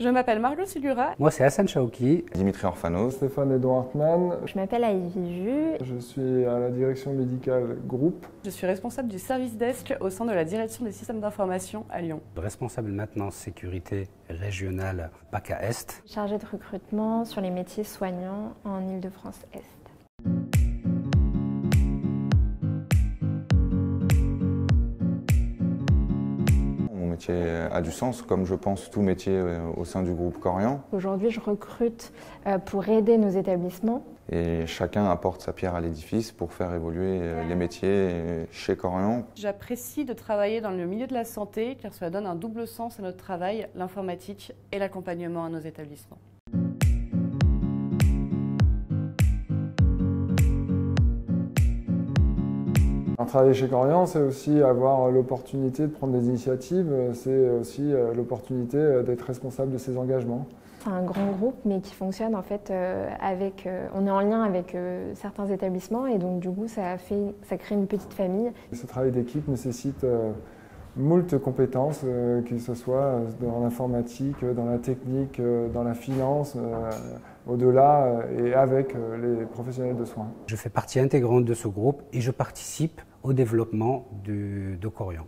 Je m'appelle Margot Sigura. Moi, c'est Hassan Chaouki. Dimitri Orfanos. Stéphane Edouard Hartmann. Je m'appelle Ivy Ju. Je suis à la direction médicale groupe. Je suis responsable du service desk au sein de la direction des systèmes d'information à Lyon. Responsable maintenance sécurité régionale PACA Est. Chargée de recrutement sur les métiers soignants en Ile-de-France Est. métier a du sens, comme je pense tout métier euh, au sein du groupe Corian. Aujourd'hui, je recrute euh, pour aider nos établissements. Et chacun apporte sa pierre à l'édifice pour faire évoluer euh, les métiers chez Corian. J'apprécie de travailler dans le milieu de la santé car cela donne un double sens à notre travail, l'informatique et l'accompagnement à nos établissements. Travailler chez Corian, c'est aussi avoir l'opportunité de prendre des initiatives, c'est aussi euh, l'opportunité euh, d'être responsable de ses engagements. C'est un grand groupe, mais qui fonctionne en fait euh, avec. on est en lien avec certains établissements et donc du coup, ça, fait, ça crée une petite famille. Ce travail d'équipe nécessite moult compétences, que ce soit dans l'informatique, dans la technique, dans la finance, au-delà et avec les professionnels de soins. Je fais partie intégrante de ce groupe et je participe au développement du, de Corian.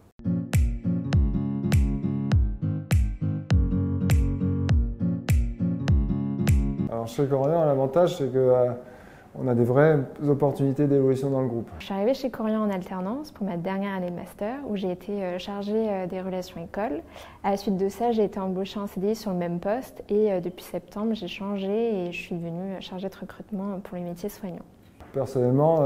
Alors chez Corian, l'avantage c'est que euh, on a des vraies opportunités d'évolution dans le groupe. Je suis arrivée chez Corian en alternance pour ma dernière année de master où j'ai été euh, chargée euh, des relations écoles. À la suite de ça, j'ai été embauchée en CDI sur le même poste et depuis septembre, j'ai changé et je suis devenue chargée de recrutement pour les métiers soignants. Personnellement,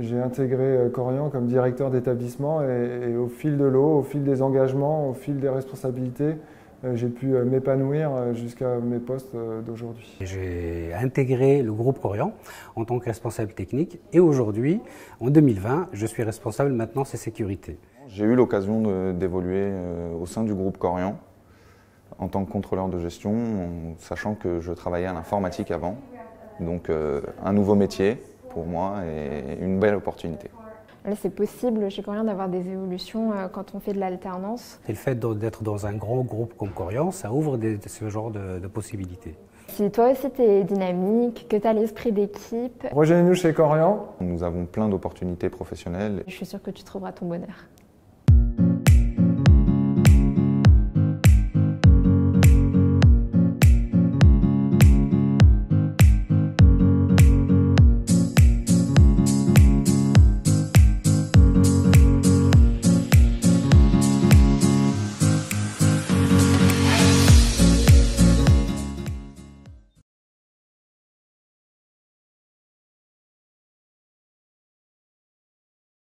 j'ai intégré euh, Corian comme directeur d'établissement et, au fil de l'eau, au fil des engagements, au fil des responsabilités, euh, j'ai pu euh, m'épanouir jusqu'à mes postes d'aujourd'hui. J'ai intégré le groupe Corian en tant que responsable technique et aujourd'hui, en 2020, je suis responsable maintenance et sécurité. J'ai eu l'occasion d'évoluer au sein du groupe Corian en tant que contrôleur de gestion, sachant que je travaillais à l'informatique avant. Donc un nouveau métier, pour moi et une belle opportunité. C'est possible chez Corian d'avoir des évolutions euh, quand on fait de l'alternance. Et le fait d'être dans un grand groupe comme Corian, ça ouvre ce genre de, possibilités. Si toi aussi tu es dynamique, que tu as l'esprit d'équipe. Rejoignez-nous chez Corian. Nous avons plein d'opportunités professionnelles. Je suis sûre que tu trouveras ton bonheur.